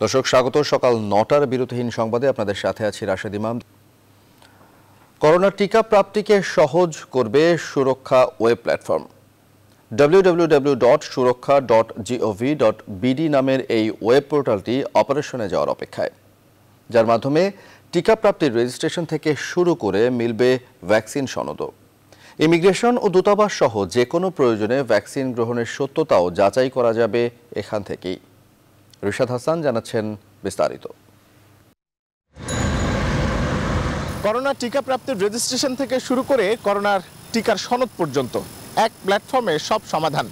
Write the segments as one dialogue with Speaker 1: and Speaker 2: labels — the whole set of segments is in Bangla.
Speaker 1: দর্শক, স্বাগত। সকাল নটার বিরতিহীন সংবাদে আপনাদের সাথে আছি রাশেদ ইমাম। করোনা টিকা প্রাপ্তিকে সহজ করবে সুরক্ষা ওয়েব প্ল্যাটফর্ম। www.সুরক্ষা.gov.bd নামের এই ওয়েব পোর্টালটি অপারেশনে যাওয়ার অপেক্ষায়। যার মাধ্যমে টিকা প্রাপ্তির রেজিস্ট্রেশন থেকে শুরু করে মিলবে ভ্যাকসিন সনদও। ইমিগ্রেশন ও দূতাবাস সহ যে কোনো প্রয়োজনে ভ্যাকসিন গ্রহণের সত্যতাও যাচাই করা যাবে এখান থেকেই। রিশাদ হাসান জানাচ্ছেন বিস্তারিত।
Speaker 2: করোনা টিকা প্রাপ্তির রেজিস্ট্রেশন থেকে শুরু করে করোনার টিকার সনদ পর্যন্ত এক প্ল্যাটফর্মে সব সমাধান।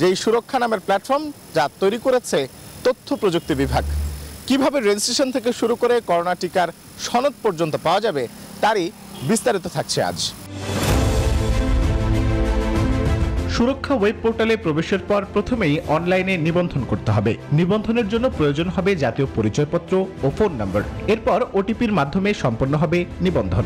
Speaker 2: যেই সুরক্ষা নামের প্ল্যাটফর্ম যা তৈরি করেছে তথ্য প্রযুক্তি বিভাগ। কীভাবে রেজিস্ট্রেশন থেকে শুরু করে করোনা টিকার সনদ পর্যন্ত পাওয়া যাবে, তারই বিস্তারিত থাকছে আজ। সুরক্ষা ওয়েব পোর্টালে প্রবেশের পর প্রথমেই অনলাইনে নিবন্ধন করতে হবে। নিবন্ধনের জন্য প্রয়োজন হবে জাতীয় পরিচয়পত্র ও ফোন নম্বর। এরপর ওটিপির মাধ্যমে সম্পন্ন হবে নিবন্ধন।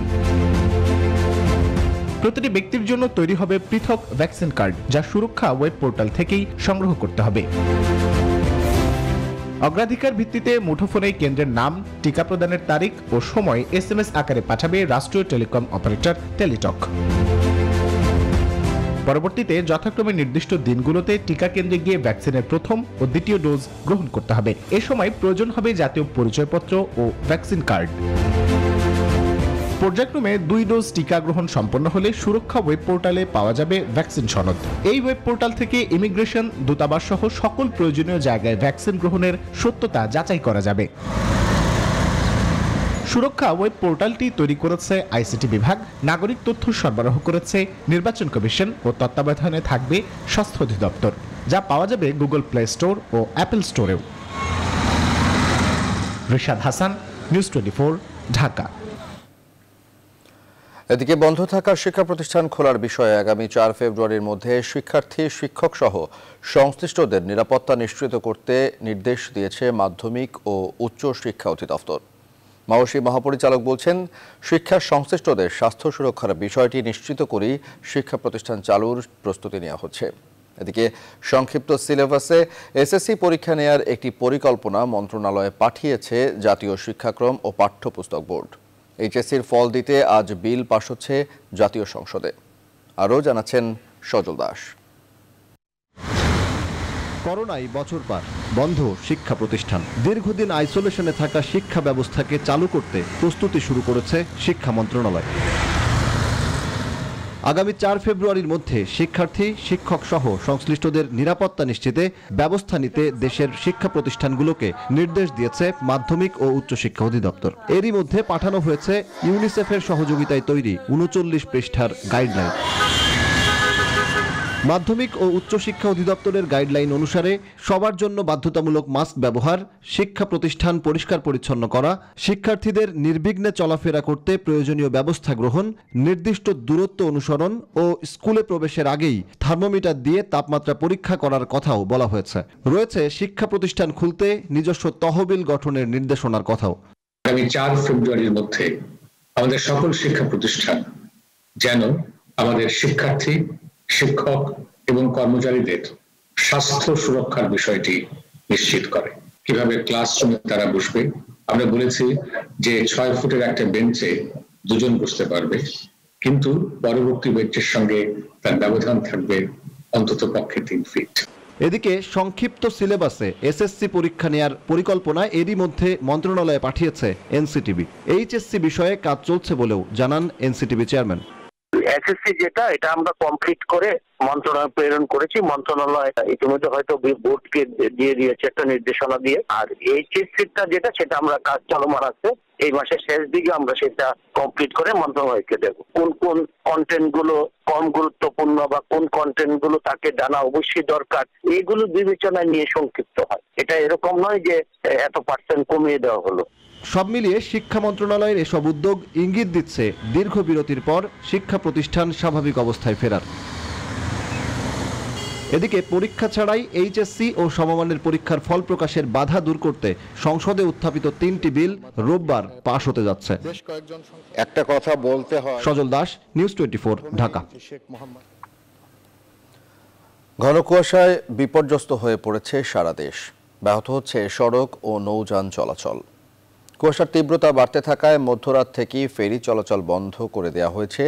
Speaker 2: প্রতিটি ব্যক্তির জন্য তৈরি হবে পৃথক ভ্যাকসিন কার্ড, যা সুরক্ষা ওয়েব পোর্টাল থেকেই সংগ্রহ করতে হবে। অগ্রাধিকার ভিত্তিতে মুঠোফোনে কেন্দ্রের নাম, টিকা প্রদানের তারিখ ও সময় এসএমএস আকারে পাঠাবে রাষ্ট্রীয় টেলিকম অপারেটর টেলিটক। পরবর্তীতে যথাক্রমে নির্দিষ্ট দিনগুলোতে টিকা কেন্দ্রে গিয়ে ভ্যাকসিনের প্রথম ও দ্বিতীয় ডোজ গ্রহণ করতে হবে। এ সময় প্রয়োজন হবে জাতীয় পরিচয়পত্র ও ভ্যাকসিন কার্ড। পর্যায়ক্রমে দুই ডোজ টিকা গ্রহণ সম্পন্ন হলে সুরক্ষা ওয়েব পোর্টালে পাওয়া যাবে ভ্যাকসিন সনদ। এই ওয়েব পোর্টাল থেকে ইমিগ্রেশন, দূতাবাস সহ সকল প্রয়োজনীয় জায়গায় ভ্যাকসিন গ্রহণের সত্যতা যাচাই করা যাবে। সুরক্ষা ওয়েব পোর্টালটি তৈরি করেছে আইসিটি বিভাগ। নাগরিক তথ্য সরবরাহ করেছে নির্বাচন কমিশন ও তত্ত্বাবধানে থাকবে স্বাস্থ্য অধিদপ্তর, যা পাওয়া যাবে গুগল প্লে স্টোর ও Apple স্টোরেও। Rishad Hasan, news twenty Dhaka.
Speaker 1: এদিকে বন্ধ থাকা শিক্ষা প্রতিষ্ঠান খোলার বিষয়ে আগামী চার ফেব্রুয়ারির মধ্যে শিক্ষার্থী শিক্ষক সহ সংশ্লিষ্টদের নিরাপত্তা নিশ্চিত করতে নির্দেশ দিয়েছে মাধ্যমিক ও উচ্চ শিক্ষা অধিদপ্তর। মাওসী মহাপরিচালক বলছেন শিক্ষা সংশ্লিষ্টদের স্বাস্থ্য সুরক্ষার বিষয়টি নিশ্চিত করেই শিক্ষা প্রতিষ্ঠান চালুর প্রস্তুতি নেওয়া হচ্ছে। এদিকে সংক্ষিপ্ত সিলেবাসে এসএসসি পরীক্ষা নেয়ার একটি পরিকল্পনা মন্ত্রণালয়ে পাঠিয়েছে জাতীয় শিক্ষাক্রম ও পাঠ্যপুস্তক বোর্ড। এইচএসসির ফল দিতে আজ বিল পাশ হচ্ছে জাতীয় সংসদে। আরও জানাচ্ছেন সজল দাস।
Speaker 3: করোনায় বছর পার, বন্ধ শিক্ষা প্রতিষ্ঠান। দীর্ঘদিন আইসোলেশনে থাকা শিক্ষা ব্যবস্থাকে চালু করতে প্রস্তুতি শুরু করেছে শিক্ষা মন্ত্রণালয়। আগামী চার ফেব্রুয়ারির মধ্যে শিক্ষার্থী, শিক্ষক সহ সংশ্লিষ্টদের নিরাপত্তা নিশ্চিতে ব্যবস্থা নিতে দেশের শিক্ষা প্রতিষ্ঠানগুলোকে নির্দেশ দিয়েছে মাধ্যমিক ও উচ্চশিক্ষা অধিদপ্তর। এরই মধ্যে পাঠানো হয়েছে ইউনিসেফের সহযোগিতায় তৈরি উনচল্লিশ পৃষ্ঠার গাইডলাইন। মাধ্যমিক ও উচ্চশিক্ষা অধিদপ্তরের গাইডলাইন অনুসারে সবার জন্য বাধ্যতামূলক মাস্ক ব্যবহার, শিক্ষা প্রতিষ্ঠান পরিষ্কার পরিচ্ছন্ন করা, শিক্ষার্থীদের নির্বিঘ্নে চলাফেরা করতে প্রয়োজনীয় ব্যবস্থা গ্রহণ, নির্দিষ্ট দূরত্ব অনুসরণ ও স্কুলে প্রবেশের আগেই থার্মোমিটার দিয়ে তাপমাত্রা পরীক্ষা করার কথাও বলা হয়েছে। রয়েছে শিক্ষা প্রতিষ্ঠান খুলতে নিজস্ব তহবিল গঠনের নির্দেশনার কথাও।
Speaker 4: আগামী চার ফেব্রুয়ারির মধ্যে আমাদের সকল শিক্ষা প্রতিষ্ঠান যেন আমাদের শিক্ষার্থী শিক্ষক এবং কর্মচারীদের স্বাস্থ্য সুরক্ষার বিষয়টি নিশ্চিত করে। কীভাবে ক্লাসরুমে তারা বসবে? আমরা বলেছি যে ছয় ফুটের একটা বেঞ্চে দুজন বসতে পারবে, কিন্তু পরবর্তী বেঞ্চের সঙ্গে তার ব্যবধান থাকবে অন্তত পক্ষে তিন ফিট
Speaker 3: এদিকে সংক্ষিপ্ত সিলেবাসে এসএসসি পরীক্ষা নেয়ার পরিকল্পনা এরই মধ্যে মন্ত্রণালয়ে পাঠিয়েছে এনসিটিভি এইচএসসি বিষয়ে কাজ চলছে বলেও জানান এনসিটিভি চেয়ারম্যান
Speaker 5: এসএসসি যেটা, এটা আমরা কমপ্লিট করে মন্ত্রণালয় প্রেরণ করেছি। মন্ত্রণালয় ইতিমধ্যে হয়তো বোর্ডকে দিয়ে দিয়েছে একটা নির্দেশনা দিয়ে। আর এইচএসসিটা যেটা, সেটা আমরা কাজ চলমান আছে এই মাসের শেষ দিকে আমরা সেটা কমপ্লিট করে মন্ত্রণালয়কে দেবো। কোন কোন কন্টেন্টগুলো কম গুরুত্বপূর্ণ বা কোন কন্টেন্টগুলো তাকে জানা অবশ্যই দরকার এইগুলো বিবেচনায় নিয়ে সংক্ষিপ্ত হয়। এটা এরকম নয় যে এত পার্সেন্ট কমিয়ে দেওয়া হলো।
Speaker 3: সব মিলিয়ে শিক্ষা মন্ত্রণালয়ের এসব উদ্যোগ ইঙ্গিত দিচ্ছে দীর্ঘ বিরতির পর শিক্ষা প্রতিষ্ঠান স্বাভাবিক অবস্থায় ফেরার। এদিকে পরীক্ষা ছাড়াই এইচএসসি ও সমমানের পরীক্ষার ফল প্রকাশের বাধা দূর করতে সংসদে উত্থাপিত তিনটি বিল রোববার পাশ হতে যাচ্ছে।
Speaker 6: একটা কথা বলতে হয়
Speaker 3: সজল দাস নিউজ টোয়েন্টি ঢাকা।
Speaker 1: ঘন কুয়াশায় বিপর্যস্ত হয়ে পড়েছে সারা দেশ। ব্যাহত হচ্ছে সড়ক ও নৌযান চলাচল। কুয়াশার তীব্রতা বাড়তে থাকায় মধ্যরাত থেকেই ফেরি চলাচল বন্ধ করে দেওয়া হয়েছে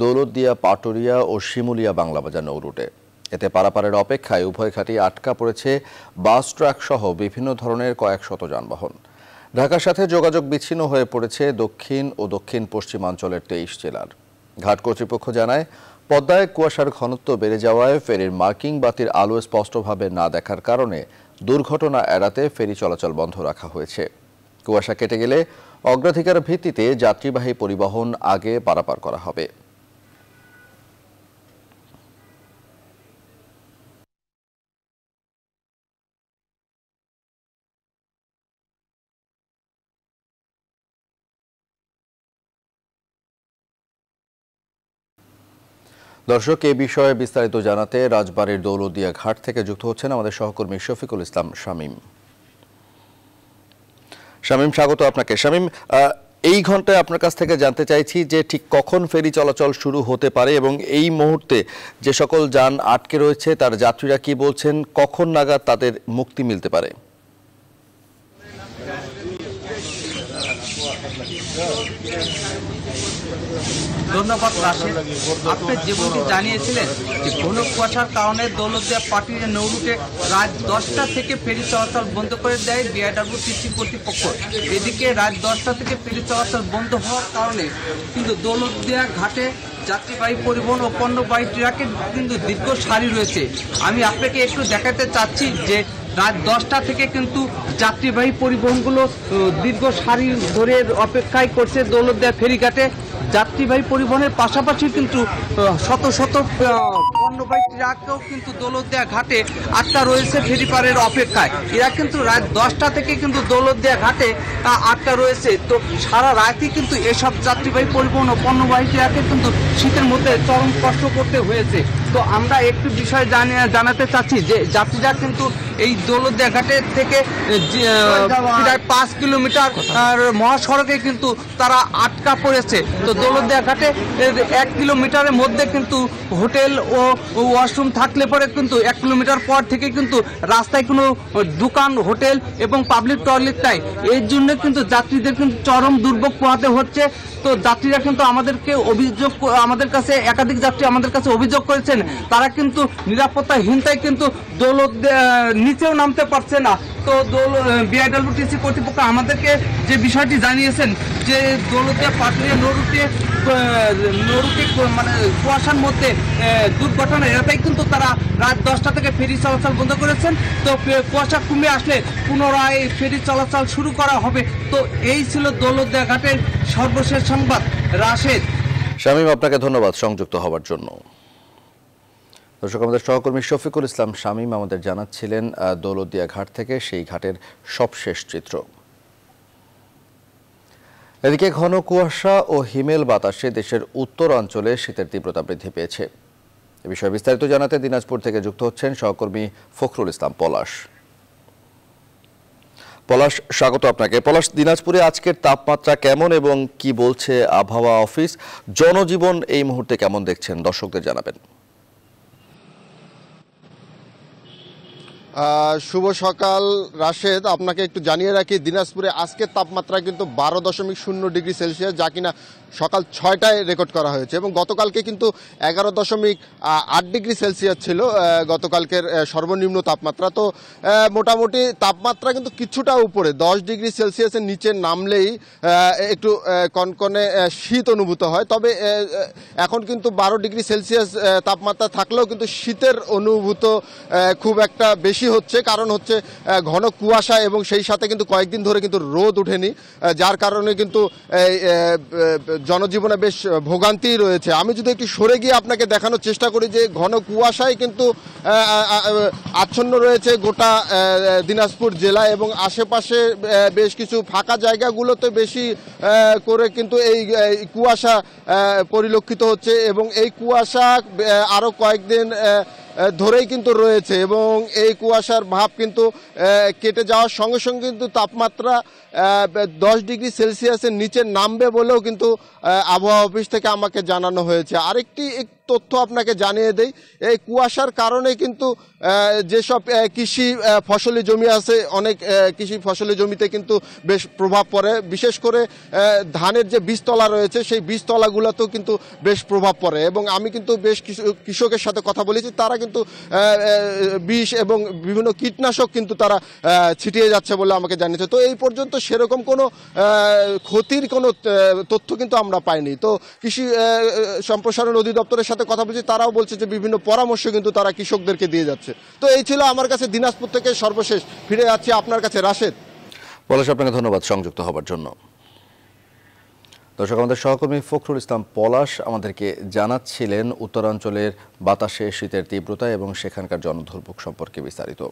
Speaker 1: দৌলতদিয়া, পাটুরিয়া ও শিমুলিয়া বাংলাবাজার নৌরুটে এতে পারাপারের অপেক্ষায় উভয় ঘাটই আটকা পড়েছে বাস, ট্রাক সহ বিভিন্ন ধরনের কয়েক শত যানবাহন। ঢাকার সাথে যোগাযোগ বিচ্ছিন্ন হয়ে পড়েছে দক্ষিণ ও দক্ষিণ পশ্চিমাঞ্চলের তেইশ জেলার। ঘাট কর্তৃপক্ষ জানায়, পদ্মায় কুয়াশার ঘনত্ব বেড়ে যাওয়ায় ফেরির মার্কিং বাতির আলো স্পষ্টভাবে না দেখার কারণে দুর্ঘটনা এড়াতে ফেরি চলাচল বন্ধ রাখা হয়েছে। কুয়াশা কেটে গেলে অগ্রাধিকার ভিত্তিতে যাত্রীবাহী পরিবহন আগে পারাপার করা হবে। দর্শক, এ বিষয়ে বিস্তারিত জানাতে রাজবাড়ির দৌলদিয়া ঘাট থেকে যুক্ত হচ্ছেন আমাদের সহকর্মী শফিকুল ইসলাম শামীম। শামীম, স্বাগত আপনাকে। শামীম এই ঘন্টায় আপনার কাছ থেকে জানতে চাইছি যে ঠিক কখন ফেরি চলাচল শুরু হতে পারে এবং এই মুহূর্তে যে সকল যান আটকে রয়েছে, তার যাত্রীরা কি বলছেন, কখন নাগাদ তাদের মুক্তি মিলতে পারে?
Speaker 7: ধন্যবাদ রাশেদ। আপনি যেমনটি জানিয়েছিলেন যে ঘন কুয়াশার কারণে দৌলতদিয়া পার্টির নৌরুটে রাত দশটা থেকে ফেরি চলাচল বন্ধ করে দেয় বিআইডব্লিউটিসি কর্তৃপক্ষ। এদিকে রাত দশটা থেকে ফেরি চলাচল বন্ধ হওয়ার কারণে কিন্তু দৌলতদিয়া ঘাটে যাত্রীবাহী পরিবহন ও পণ্যবাহী ট্রাকের কিন্তু দীর্ঘ সারি রয়েছে। আমি আপনাকে একটু দেখাতে চাচ্ছি যে রাত দশটা থেকে কিন্তু যাত্রীবাহী পরিবহনগুলো দীর্ঘ সারি ধরে অপেক্ষায় করছে দৌলতদিয়া ফেরিঘাটে। যাত্রীবাহী পরিবহনের পাশাপাশি কিন্তু শত শত পণ্যবাহী ট্রাকও কিন্তু দৌলতদিয়া ঘাটে আটকা রয়েছে ফেরিপারের অপেক্ষায়। এরা কিন্তু রাত দশটা থেকে কিন্তু দৌলতদিয়া ঘাটে আটকা রয়েছে। তো সারা রাতই কিন্তু এসব যাত্রীবাহী পরিবহন ও পণ্যবাহী ট্রাকে কিন্তু শীতের মধ্যে চরম কষ্ট করতে হয়েছে। তো আমরা একটু বিষয় জানাতে চাচ্ছি যে যাত্রীরা কিন্তু এই দৌলতদিয়া ঘাটে থেকে প্রায় পাঁচ কিলোমিটার আর মহাসড়কে কিন্তু তারা আটকা পড়েছে। তো দৌলতদিয়া ঘাটে এক কিলোমিটারের মধ্যে কিন্তু হোটেল ও ওয়াশরুম থাকলে পরে কিন্তু এক কিলোমিটার পর থেকে কিন্তু রাস্তায় কোনো দোকান হোটেল এবং পাবলিক টয়লেট নাই। এর জন্য কিন্তু যাত্রীদের কিন্তু চরম দুর্ভোগ পোহাতে হচ্ছে। তো যাত্রীরা কিন্তু আমাদেরকে অভিযোগ আমাদের কাছে একাধিক যাত্রী আমাদের কাছে অভিযোগ করেছেন। তারা কিন্তু নিরাপত্তাহীনতায় কিন্তু দৌলত নিচেও নামতে পারছে না। তো দৌল বিআইডব্লিউটিসি কর্তৃপক্ষ আমাদেরকে যে বিষয়টি জানিয়েছেন, যে দৌলতিয়া পাটুরিয়া নরুতে নরুটে মানে কুয়াশার মধ্যে দুর্ঘটনা এড়াতেই কিন্তু তারা রাত দশটা থেকে ফেরি চলাচল বন্ধ করেছেন। তো কুয়াশা কমে আসলে পুনরায় ফেরি চলাচল শুরু করা হবে। তো এই ছিল দৌলতদিয়া ঘাটের সর্বশেষ সংবাদ, রাশেদ।
Speaker 1: শামীম, আপনাকে ধন্যবাদ সংযুক্ত হওয়ার জন্য। দর্শক আমাদের সহকর্মী শফিকুল ইসলাম শামীম আমাদের জানাচ্ছিলেন আহ, দৌলতদিয়া ঘাট থেকে সেই ঘাটের সবশেষ চিত্র। এদিকে ঘন কুয়াশা ও হিমেল বাতাসে দেশের উত্তর অঞ্চলে শীতের তীব্রতা বৃদ্ধি পেয়েছে। এ বিষয়ে বিস্তারিত জানাতে দিনাজপুর থেকে যুক্ত হচ্ছেন সহকর্মী ফখরুল ইসলাম পলাশ। পলাশ স্বাগত আপনাকে। পলাশ দিনাজপুরে আজকের তাপমাত্রা কেমন এবং কি বলছে আবহাওয়া অফিস? জনজীবন এই মুহূর্তে কেমন দেখছেন? দর্শকদের জানাবেন।
Speaker 6: শুভ সকাল, রাশেদ। আপনাকে একটু জানিয়ে রাখি, দিনাজপুরে আজকের তাপমাত্রা কিন্তু বারো দশমিক শূন্য ডিগ্রি সেলসিয়াস, যা কিনা সকাল ছয়টায় রেকর্ড করা হয়েছে। এবং গতকালকে কিন্তু এগারো দশমিক আট ডিগ্রি সেলসিয়াস ছিল গতকালকের সর্বনিম্ন তাপমাত্রা। তো মোটামুটি তাপমাত্রা কিন্তু কিছুটা উপরে, দশ ডিগ্রি সেলসিয়াসের নিচে নামলেই একটু কনকনে শীত অনুভূত হয়। তবে এখন কিন্তু বারো ডিগ্রি সেলসিয়াস তাপমাত্রা থাকলেও কিন্তু শীতের অনুভূত খুব একটা বেশি হচ্ছে, কারণ হচ্ছে ঘন কুয়াশা এবং সেই সাথে কিন্তু কয়েকদিন ধরে কিন্তু রোদ ওঠেনি যার কারণে কিন্তু জনজীবনে বেশ ভোগান্তি রয়েছে। আমি যদি একটু সরে গিয়ে আপনাকে দেখানোর চেষ্টা করি যে ঘন কুয়াশায় কিন্তু আচ্ছন্ন রয়েছে গোটা দিনাজপুর জেলা এবং আশেপাশে বেশ কিছু ফাঁকা জায়গাগুলোতে বেশি করে কিন্তু এই কুয়াশা পরিলক্ষিত হচ্ছে এবং এই কুয়াশা আরও কয়েকদিন ধরেই কিন্তু রয়েছে এবং এই কুয়াশার ভাব কিন্তু কেটে যাওয়ার সঙ্গে সঙ্গে কিন্তু তাপমাত্রা দশ ডিগ্রি সেলসিয়াসের নিচে নামবে বলেও কিন্তু আবহাওয়া অফিস থেকে আমাকে জানানো হয়েছে। আরেকটি তথ্য আপনাকে জানিয়ে দেই। এই কুয়াশার কারণে কিন্তু যেসব কৃষি ফসলি জমি আছে, অনেক কৃষি ফসলি জমিতে কিন্তু বেশ প্রভাব পড়ে। বিশেষ করে ধানের যে বীজতলা রয়েছে, সেই বীজতলাগুলোতেও কিন্তু বেশ প্রভাব পড়ে। এবং আমি কিন্তু বেশ কিছু, কৃষকের সাথে কথা বলেছি, তারা কিন্তু বিষ এবং বিভিন্ন কীটনাশক কিন্তু তারা ছিটিয়ে যাচ্ছে বলে আমাকে জানিয়েছে। তো এই পর্যন্ত সেরকম কোনো ক্ষতির কোনো তথ্য কিন্তু আমরা পাইনি। তো কৃষি সম্প্রসারণ অধিদপ্তরের সাথে কথা বলছি, তারাও বলছে যে বিভিন্ন পরামর্শ কিন্তু তারা কৃষকদেরকে দিয়ে যাচ্ছে। তো এই ছিল আমার কাছে দিনাজপুর থেকে সর্বশেষ। ফিরে যাচ্ছি আপনার কাছে, রাশেদ।
Speaker 1: পলাশ, আপনাকে ধন্যবাদ সংযুক্ত হবার জন্য। দর্শক, আমাদের সহকর্মী ফখরুল ইসলাম পলাশ আমাদেরকে জানাচ্ছিলেন উত্তরাঞ্চলের বাতাসে শীতের তীব্রতা এবং সেখানকার জনদুর্ভোগ সম্পর্কে বিস্তারিত।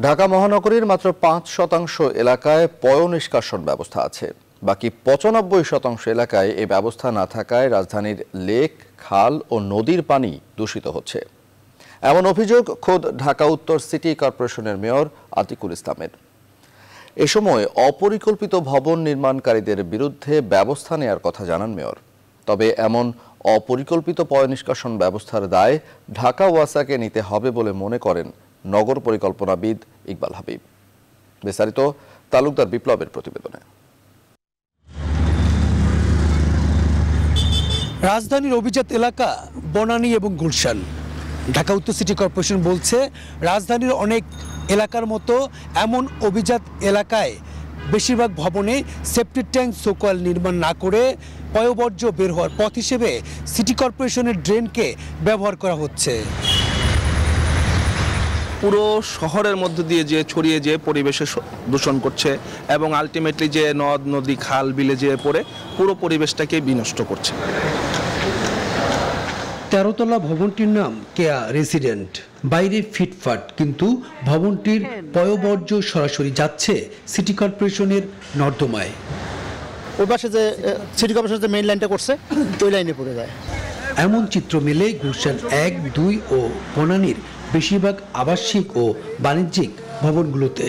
Speaker 1: ঢাকা মহানগরীর মাত্র পাঁচ শতাংশ এলাকায় পয় নিষ্কাশন ব্যবস্থা আছে। বাকি পঁচানব্বই শতাংশ এলাকায় এই ব্যবস্থা না থাকায় রাজধানীর লেক, খাল ও নদীর পানি দূষিত হচ্ছে। এমন অভিযোগ খোদ ঢাকা উত্তর সিটি কর্পোরেশনের মেয়র আতিকুল ইসলামের। এ সময় অপরিকল্পিত ভবন নির্মাণকারীদের বিরুদ্ধে ব্যবস্থা নেয়ার কথা জানান মেয়র। তবে এমন অপরিকল্পিত পয় নিষ্কাশন ব্যবস্থার দায় ঢাকা ওয়াসাকে নিতে হবে বলে মনে করেন নগর পরিকল্পনাবিদ ইকবাল হাবিব। বিস্তারিত তালুকদার বিপ্লবের প্রতিবেদনে।
Speaker 8: রাজধানীর অভিজাত এলাকা বনানী এবং গুলশান। ঢাকা উত্তর সিটি কর্পোরেশন বলছে, রাজধানীর অনেক এলাকার মতো এমন অভিজাত এলাকায় বেশিরভাগ ভবনে সেফটি ট্যাঙ্ক সোকোয়াল নির্মাণ না করে পয়বর্জ্য বের হওয়ার পথ হিসেবে সিটি কর্পোরেশনের ড্রেনকে ব্যবহার করা হচ্ছে।
Speaker 9: পুরো শহরের মধ্য দিয়ে যে ছড়িয়ে যে পরিবেশে দূষণ করছে এবং আলটিমেটলি যে নদ নদী খাল বিলে যেয়ে পড়ে পুরো পরিবেশটাকে বিনষ্ট করছে।
Speaker 8: তেরোতলা ভবনটির নাম কেয়া রেসিডেন্ট। বাইরে ফিটফাট কিন্তু ভবনটির পয়বর্জ্য সরাসরি যাচ্ছে সিটি কর্পোরেশনের নর্দমায়।
Speaker 10: ওই পাশে যে সিটি কর্পোরেশন যে মেইন লাইনটা করছে ওই লাইনে পড়ে যায়।
Speaker 8: এমন চিত্র মেলে গুলশান এক দুই ও বনানীর বেশিরভাগ আবাসিক ও বাণিজ্যিক ভবনগুলোতে।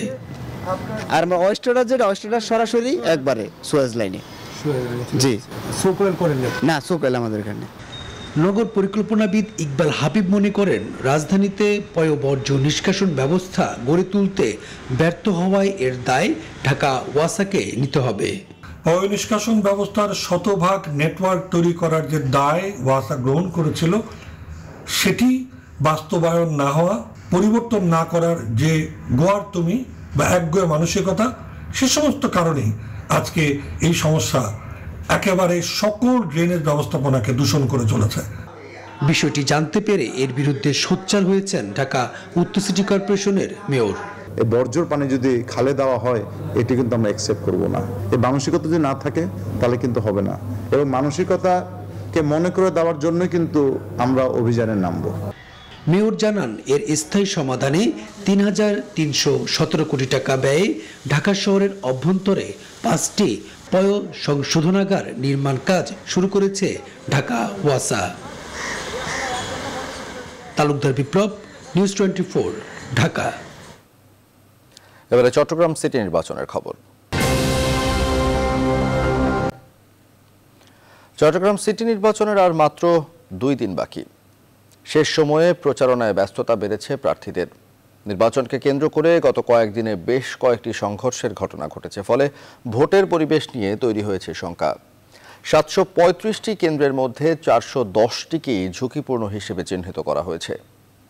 Speaker 10: আর আমরা অয়েস্টারটা যেটা অয়েস্টারটা সরাসরি একবারে সুয়েজ লাইনে। জি।
Speaker 8: সোকোয়েল করেন
Speaker 10: না সোকেল আমাদের এখানে।
Speaker 8: নগর পরিকল্পনাবিদ ইকবাল হাবিব মনে করেন রাজধানীতে পয়বর্জ্য নিষ্কাশন ব্যবস্থা গড়ে তুলতে ব্যর্থ হওয়ায় এর দায় ঢাকা ওয়াসাকে নিতে হবে।
Speaker 11: পয় নিষ্কাশন ব্যবস্থার শতভাগ নেটওয়ার্ক তৈরি করার যে দায় ওয়াসা গ্রহণ করেছিল সেটি বাস্তবায়ন না হওয়া পরিবর্তন না করার যে গোয়ার তুমি বা একগোয় মানসিকতা সে সমস্ত কারণেই আজকে এই সমস্যা একেবারে সকল ড্রেনের ব্যবস্থাপনাকে দূষণ করে চলেছে।
Speaker 8: বিষয়টি জানতে পেরে এর বিরুদ্ধে সোচ্চার হয়েছেন ঢাকা উত্তর সিটি কর্পোরেশনের মেয়র।
Speaker 12: এই বর্জ্যর পানি যদি খালে দেওয়া হয় এটি কিন্তু আমরা অ্যাকসেপ্ট করব না। এই মানসিকতা যদি না থাকে তাহলে কিন্তু হবে না। এবং মানসিকতাকে মনে করে দেওয়ার জন্য কিন্তু আমরা অভিযানে নামবো।
Speaker 8: মেয়র জানান, এর স্থায়ী সমাধানে তিন হাজার তিনশো সতেরো কোটি টাকা ব্যয়ে ঢাকা শহরের অভ্যন্তরে পাঁচটি পয় সংশোধনাগার নির্মাণ কাজ শুরু করেছে ঢাকা ওয়াসা। Talukdar Biplob, news twenty four, Dhaka.
Speaker 1: এবারে চট্টগ্রাম সিটি নির্বাচনের খবর। চট্টগ্রাম সিটি নির্বাচনের আর মাত্র দুই দিন বাকি। শেষ সময়ে প্রচারণায় ব্যস্ততা বেড়েছে প্রার্থীদের। নির্বাচনকে কেন্দ্র করে গত কয়েকদিনে বেশ কয়েকটি সংঘর্ষের ঘটনা ঘটেছে, ফলে ভোটের পরিবেশ নিয়ে তৈরি হয়েছে শঙ্কা। সাতশো পঁয়ত্রিশটি কেন্দ্রের মধ্যে চারশো দশটিকেই ঝুঁকিপূর্ণ হিসেবে চিহ্নিত করা হয়েছে।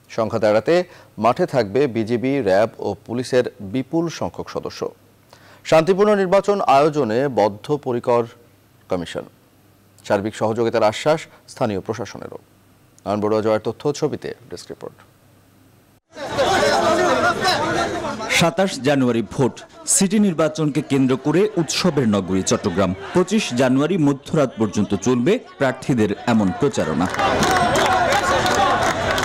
Speaker 1: সংখ্যা দাঁড়াতে মাঠে থাকবে বিজিবি, র্যাব ও পুলিশের বিপুল সংখ্যক সদস্য। শান্তিপূর্ণ নির্বাচন আয়োজনে বদ্ধপরিকর কমিশন। সার্বিক সহযোগিতার আশ্বাস স্থানীয় প্রশাসনেরও। নয়ন বড়ুয়া জয়ের তথ্য ছবিতে ডেস্ক রিপোর্ট।
Speaker 13: সাতাশ জানুয়ারি ভোট। সিটি নির্বাচনকে কেন্দ্র করে উৎসবের নগরী চট্টগ্রাম। পঁচিশ জানুয়ারি মধ্যরাত পর্যন্ত চলবে প্রার্থীদের এমন প্রচারণা।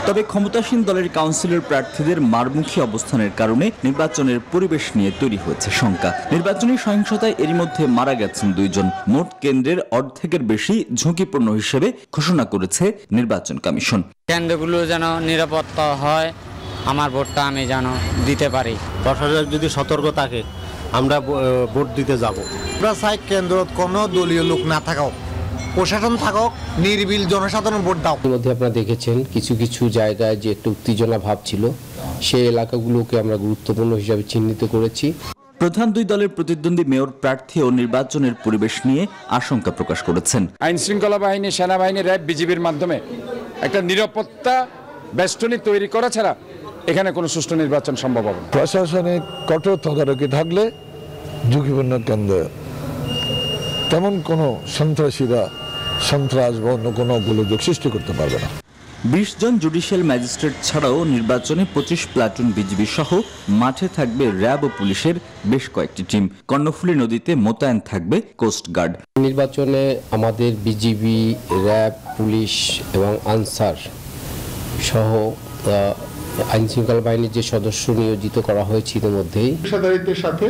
Speaker 13: তবে ক্ষমতাসীন দলের কাউন্সিলর প্রার্থীদের মারমুখী অবস্থানের কারণে নির্বাচনের পরিবেশ নিয়ে তৈরি হয়েছে শঙ্কা। নির্বাচনী সহিংসতায় এরই মধ্যে মারা গেছেন দুইজন। মোট কেন্দ্রের অর্ধেকের বেশি ঝুঁকিপূর্ণ হিসেবে ঘোষণা করেছে নির্বাচন কমিশন।
Speaker 14: কেন্দ্রগুলো যেন নিরাপত্তা হয় আমার ভোটটা আমি যেন দিতে পারি।
Speaker 15: প্রশাসন যদি সতর্ক থাকে আমরা ভোট দিতে যাব।
Speaker 10: আমরা চাই কেন্দ্রত কোনো দলীয় লোক না থাকাও।
Speaker 16: প্রশাসন থাকক নির্বিল জনসাধারণ ভোট দাও।
Speaker 17: মধ্যে আপনারা দেখেছেন কিছু কিছু জায়গায় যে একটা উত্তেজনা ভাব ছিল সেই এলাকাগুলোকে আমরা গুরুত্বপূর্ণ হিসাবে চিহ্নিত করেছি।
Speaker 13: প্রধান দুই দলের প্রতিদ্বন্দ্বী মেয়র প্রার্থী ও নির্বাচনের পরিবেশ নিয়ে আশঙ্কা প্রকাশ করেছেন।
Speaker 18: আইন শৃঙ্খলা বাহিনী সেনাবাহিনী র্যাব বিজিবির মাধ্যমে একটা নিরাপত্তা বেষ্টনী তৈরি করা ছাড়া এখানে কোনো সুষ্ঠু নির্বাচন সম্ভব হবে না।
Speaker 19: প্রশাসনিক কঠোর তদারকি থাকলে ঝুঁকিপূর্ণ কেন্দ্র। তেমন কোনো সন্ত্রাসীরা সন্ত্রাস বা অন্য কোনো গোলযোগ সৃষ্টি করতে পারবে না।
Speaker 13: বিশ জন জুডিশিয়াল ম্যাজিস্ট্রেট ছাড়াও নির্বাচনে পঁচিশ প্লাটুন বিজিবি সহ মাঠে থাকবে র্যাব ও পুলিশের বেশ কয়েকটি টিম। কর্ণফুলী নদীতে মোতায়েন থাকবে কোস্ট গার্ড।
Speaker 17: নির্বাচনে আমাদের বিজিবি র্যাব পুলিশ এবং আনসার সহ আইন শৃঙ্খলা বাহিনীর যে সদস্য নিয়োজিত করা হয়েছে ইতিমধ্যেই
Speaker 20: পেশাদারিত্বের সাথে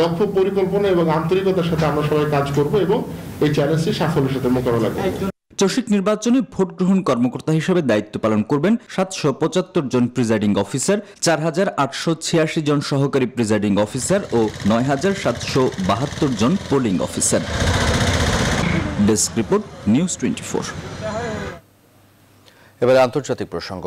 Speaker 20: দক্ষ পরিকল্পনা এবং আন্তরিকতার সাথে আমরা সবাই কাজ করব এবং এই চ্যালেঞ্জটি সাফল্যের সাথে মোকাবেলা করব।
Speaker 13: চসিক নির্বাচনে ভোট গ্রহণ কর্মকর্তা হিসেবে দায়িত্ব পালন করবেন সাতশো পঁচাত্তর জন প্রিজাইডিং অফিসার চার হাজার আটশো ছিয়াশি জন সহকারী প্রিজাইডিং অফিসার ও নয় হাজার সাতশো বাহাত্তর জন polling officer desk report news twenty four
Speaker 1: এবারে আন্তর্জাতিক প্রসঙ্গ।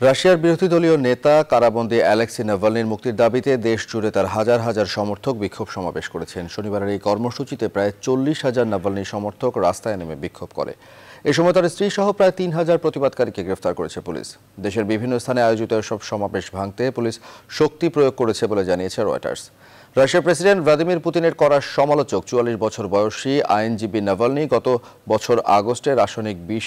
Speaker 1: রাশিয়ার বিরোধী দলীয় নেতা কারাবন্দি অ্যালেক্সি নাভালনির মুক্তির দাবিতে দেশ জুড়ে তার হাজার হাজার সমর্থক বিক্ষোভ সমাবেশ করেছেন। শনিবারের এই কর্মসূচিতে প্রায় চল্লিশ হাজার নাভালনি সমর্থক রাস্তায় নেমে বিক্ষোভ করে। এ সময় তার স্ত্রী সহ প্রায় তিন হাজার প্রতিবাদকারীকে গ্রেফতার করেছে পুলিশ। দেশের বিভিন্ন স্থানে আয়োজিত এসব সমাবেশ ভাঙতে পুলিশ শক্তি প্রয়োগ করেছে বলে জানিয়েছে রয়টার্স। রাশিয়ার প্রেসিডেন্ট ভ্লাদিমির পুতিনের করা সমালোচক চুয়াল্লিশ বছর বয়সী আইনজীবী নাভালনি গত বছর আগস্টে রাসায়নিক বিষ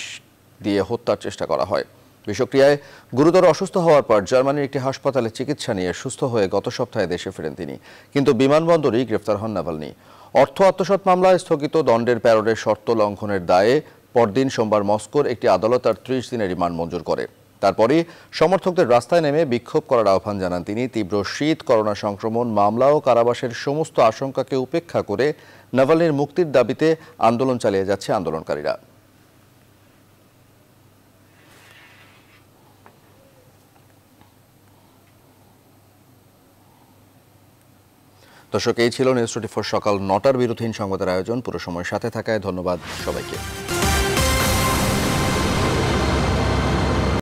Speaker 1: দিয়ে হত্যার চেষ্টা করা হয়। বিষক্রিয়ায় গুরুতর অসুস্থ হওয়ার পর জার্মানির একটি হাসপাতালে চিকিৎসা নিয়ে সুস্থ হয়ে গত সপ্তাহে দেশে ফেরেন তিনি। কিন্তু বিমানবন্দরেই গ্রেফতার হন নাভালনি। অর্থ আত্মসাৎ মামলায় স্থগিত দণ্ডের প্যারোডের শর্ত লঙ্ঘনের দায়ে পরদিন সোমবার মস্কোর একটি আদালত তার ত্রিশ দিনের রিমান্ড মঞ্জুর করে। তারপরই সমর্থকদের রাস্তায় নেমে বিক্ষোভ করার আহ্বান জানান তিনি। তীব্র শীত, করোনা সংক্রমণ, মামলা ও কারাবাসের সমস্ত আশঙ্কাকে উপেক্ষা করে নাভালনির মুক্তির দাবিতে আন্দোলন চালিয়ে যাচ্ছে আন্দোলনকারীরা। দর্শক, এই ছিল নিউজ টোয়েন্টি সকাল নটার বিরোধীন সংবাদের আয়োজন। পুরো সময় সাথে থাকায় ধন্যবাদ সবাইকে।